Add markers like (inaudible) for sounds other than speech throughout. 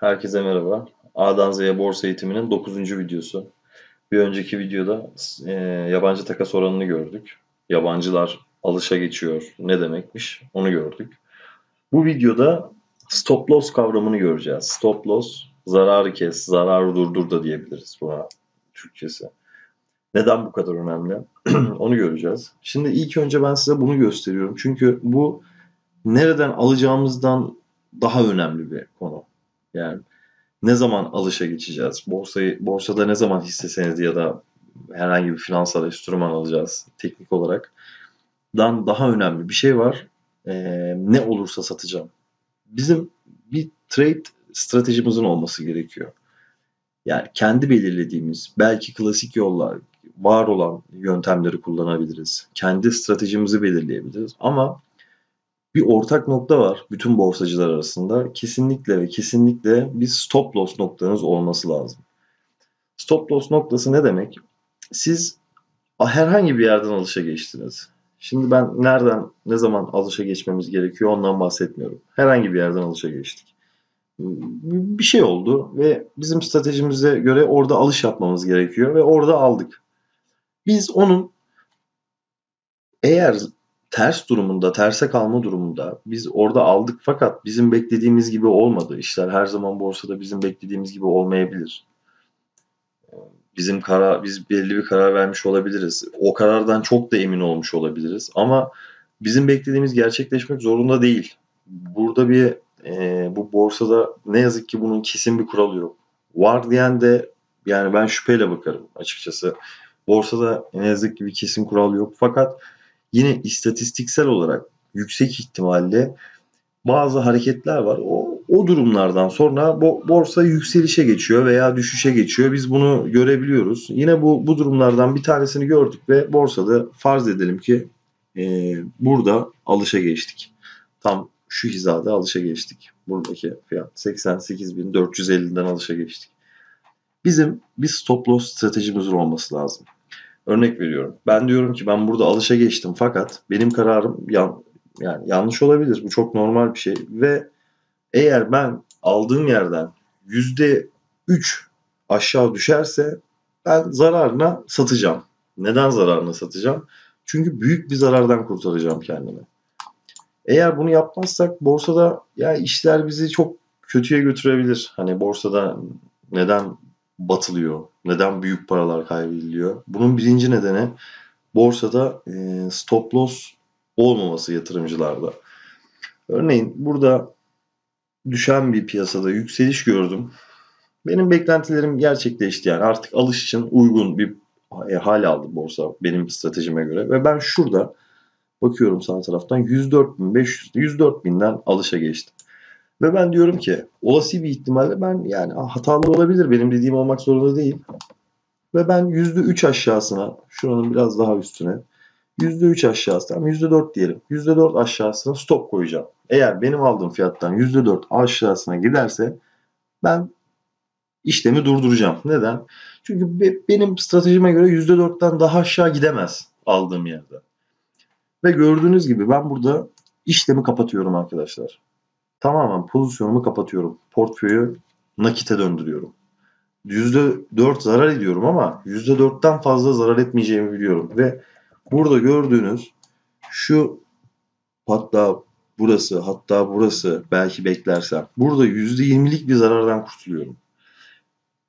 Herkese merhaba. A'dan Z'ye borsa eğitiminin 9. videosu. Bir önceki videoda e, yabancı takas oranını gördük. Yabancılar alışa geçiyor. Ne demekmiş onu gördük. Bu videoda stop loss kavramını göreceğiz. Stop loss zararı kes, zararı durdur da diyebiliriz buna Türkçesi. Neden bu kadar önemli? (clears throat) onu göreceğiz. Şimdi ilk önce ben size bunu gösteriyorum. Çünkü bu nereden alacağımızdan daha önemli bir. Yani ne zaman alışa geçeceğiz? Borsayı borsada ne zaman hisse senedi ya da herhangi bir finansal enstrüman alacağız teknik olarak? Dan daha önemli bir şey var. Ee, ne olursa satacağım. Bizim bir trade stratejimizin olması gerekiyor. Yani kendi belirlediğimiz belki klasik yollar, var olan yöntemleri kullanabiliriz. Kendi stratejimizi belirleyebiliriz. Ama bir ortak nokta var bütün borsacılar arasında. Kesinlikle ve kesinlikle bir stop loss noktanız olması lazım. Stop loss noktası ne demek? Siz herhangi bir yerden alışa geçtiniz. Şimdi ben nereden, ne zaman alışa geçmemiz gerekiyor ondan bahsetmiyorum. Herhangi bir yerden alışa geçtik. Bir şey oldu ve bizim stratejimize göre orada alış yapmamız gerekiyor ve orada aldık. Biz onun eğer ters durumunda, terse kalma durumunda biz orada aldık fakat bizim beklediğimiz gibi olmadı. İşler her zaman borsada bizim beklediğimiz gibi olmayabilir. Bizim karar, biz belli bir karar vermiş olabiliriz. O karardan çok da emin olmuş olabiliriz. Ama bizim beklediğimiz gerçekleşmek zorunda değil. Burada bir e, bu borsada ne yazık ki bunun kesin bir kuralı yok. Var diyen de yani ben şüpheyle bakarım açıkçası. Borsada ne yazık ki bir kesin kural yok. Fakat yine istatistiksel olarak yüksek ihtimalle bazı hareketler var. O, o durumlardan sonra bo, borsa yükselişe geçiyor veya düşüşe geçiyor. Biz bunu görebiliyoruz. Yine bu, bu durumlardan bir tanesini gördük ve borsada farz edelim ki e, burada alışa geçtik. Tam şu hizada alışa geçtik. Buradaki fiyat 88.450'den alışa geçtik. Bizim bir stop loss stratejimiz olması lazım. Örnek veriyorum. Ben diyorum ki ben burada alışa geçtim fakat benim kararım yan, yani yanlış olabilir. Bu çok normal bir şey ve eğer ben aldığım yerden yüzde üç aşağı düşerse ben zararına satacağım. Neden zararına satacağım? Çünkü büyük bir zarardan kurtaracağım kendimi. Eğer bunu yapmazsak borsada ya işler bizi çok kötüye götürebilir. Hani borsada neden batılıyor? Neden büyük paralar kaybediliyor? Bunun birinci nedeni borsada e, stop loss olmaması yatırımcılarda. Örneğin burada düşen bir piyasada yükseliş gördüm. Benim beklentilerim gerçekleşti yani artık alış için uygun bir e, hal aldı borsa benim stratejime göre ve ben şurada bakıyorum sağ taraftan 104.500 104.000'den alışa geçtim. Ve ben diyorum ki olası bir ihtimalle ben yani hatalı olabilir benim dediğim olmak zorunda değil. Ve ben %3 aşağısına şuranın biraz daha üstüne %3 aşağısına %4 diyelim. %4 aşağısına stop koyacağım. Eğer benim aldığım fiyattan %4 aşağısına giderse ben işlemi durduracağım. Neden? Çünkü benim stratejime göre %4'ten daha aşağı gidemez aldığım yerde. Ve gördüğünüz gibi ben burada işlemi kapatıyorum arkadaşlar tamamen pozisyonumu kapatıyorum. Portföyü nakite döndürüyorum. %4 zarar ediyorum ama %4'ten fazla zarar etmeyeceğimi biliyorum. Ve burada gördüğünüz şu hatta burası hatta burası belki beklersem burada %20'lik bir zarardan kurtuluyorum.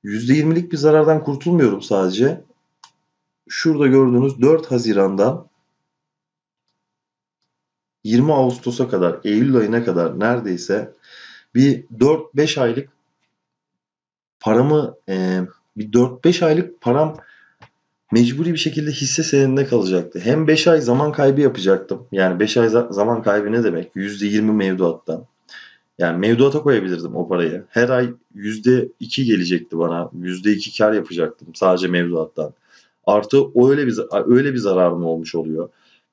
%20'lik bir zarardan kurtulmuyorum sadece. Şurada gördüğünüz 4 Haziran'dan 20 Ağustos'a kadar, Eylül ayına kadar neredeyse bir 4-5 aylık paramı e, bir 4-5 aylık param mecburi bir şekilde hisse senedinde kalacaktı. Hem 5 ay zaman kaybı yapacaktım. Yani 5 ay zaman kaybı ne demek? %20 mevduattan. Yani mevduata koyabilirdim o parayı. Her ay %2 gelecekti bana. %2 kar yapacaktım sadece mevduattan. Artı öyle bir öyle bir zararım olmuş oluyor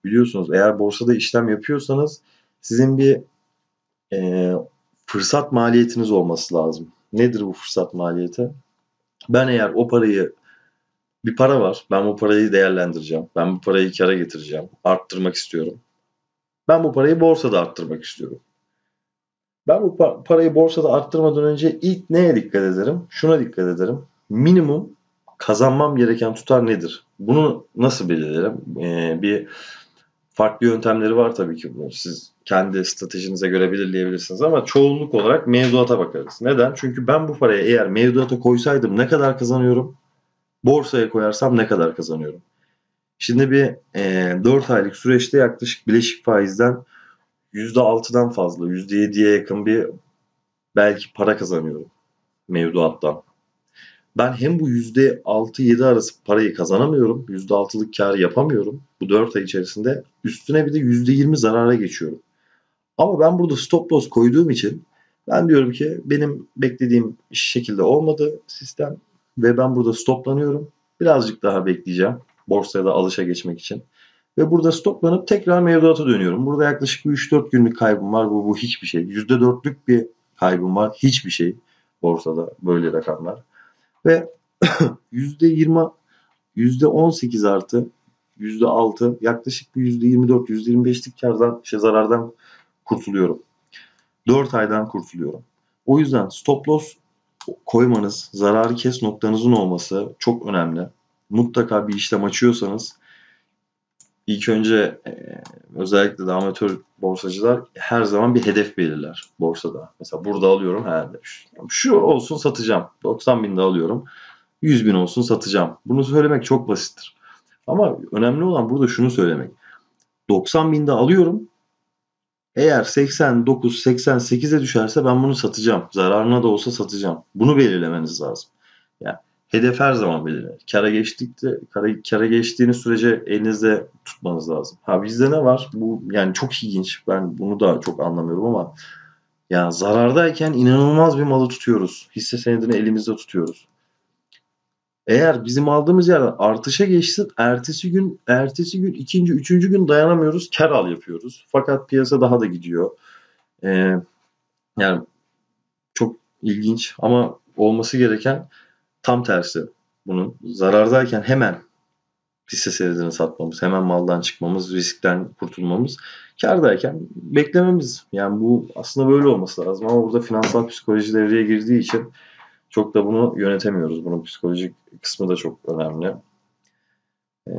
biliyorsunuz eğer borsada işlem yapıyorsanız sizin bir e, fırsat maliyetiniz olması lazım. Nedir bu fırsat maliyeti? Ben eğer o parayı bir para var. Ben bu parayı değerlendireceğim. Ben bu parayı kara getireceğim. Arttırmak istiyorum. Ben bu parayı borsada arttırmak istiyorum. Ben bu parayı borsada arttırmadan önce ilk neye dikkat ederim? Şuna dikkat ederim. Minimum kazanmam gereken tutar nedir? Bunu nasıl belirlerim? Ee, bir farklı yöntemleri var tabii ki bunun. Siz kendi stratejinize göre belirleyebilirsiniz ama çoğunluk olarak mevduata bakarız. Neden? Çünkü ben bu parayı eğer mevduata koysaydım ne kadar kazanıyorum? Borsaya koyarsam ne kadar kazanıyorum? Şimdi bir e, 4 aylık süreçte yaklaşık bileşik faizden %6'dan fazla, %7'ye yakın bir belki para kazanıyorum mevduattan. Ben hem bu %6-7 arası parayı kazanamıyorum. %6'lık kar yapamıyorum. Bu 4 ay içerisinde üstüne bir de %20 zarara geçiyorum. Ama ben burada stop loss koyduğum için ben diyorum ki benim beklediğim şekilde olmadı sistem ve ben burada stoplanıyorum. Birazcık daha bekleyeceğim borsaya da alışa geçmek için. Ve burada stoplanıp tekrar mevduata dönüyorum. Burada yaklaşık 3-4 günlük kaybım var. Bu, bu hiçbir şey. %4'lük bir kaybım var. Hiçbir şey borsada böyle rakamlar. Ve (coughs) %20 %18 artı %6 yaklaşık bir %24 %25'lik kardan işte zarardan kurtuluyorum. 4 aydan kurtuluyorum. O yüzden stop loss koymanız, zararı kes noktanızın olması çok önemli. Mutlaka bir işlem açıyorsanız ilk önce e, özellikle de amatör borsacılar her zaman bir hedef belirler borsada. Mesela burada alıyorum herhalde. Şu olsun satacağım. 90 binde alıyorum. 100 bin olsun satacağım. Bunu söylemek çok basittir. Ama önemli olan burada şunu söylemek. 90 binde alıyorum. Eğer 89, 88'e düşerse ben bunu satacağım. Zararına da olsa satacağım. Bunu belirlemeniz lazım. Yani hedef her zaman belirlenir. Kara geçtikte, kara, kara geçtiğiniz sürece elinizde tutmanız lazım. Ha bizde ne var? Bu yani çok ilginç. Ben bunu da çok anlamıyorum ama ya zarardayken inanılmaz bir malı tutuyoruz. Hisse senedini elimizde tutuyoruz. Eğer bizim aldığımız yerden artışa geçsin, ertesi gün, ertesi gün, ikinci, üçüncü gün dayanamıyoruz, kar al yapıyoruz. Fakat piyasa daha da gidiyor. Ee, yani çok ilginç ama olması gereken tam tersi. Bunun zarardayken hemen hisse senedini satmamız, hemen maldan çıkmamız, riskten kurtulmamız, kardayken beklememiz. Yani bu aslında böyle olması lazım ama burada finansal psikoloji devreye girdiği için çok da bunu yönetemiyoruz. Bunun psikolojik kısmı da çok önemli. Ee,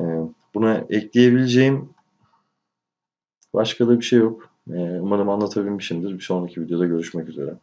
buna ekleyebileceğim başka da bir şey yok. Ee, umarım anlatabilmişimdir. Bir sonraki videoda görüşmek üzere.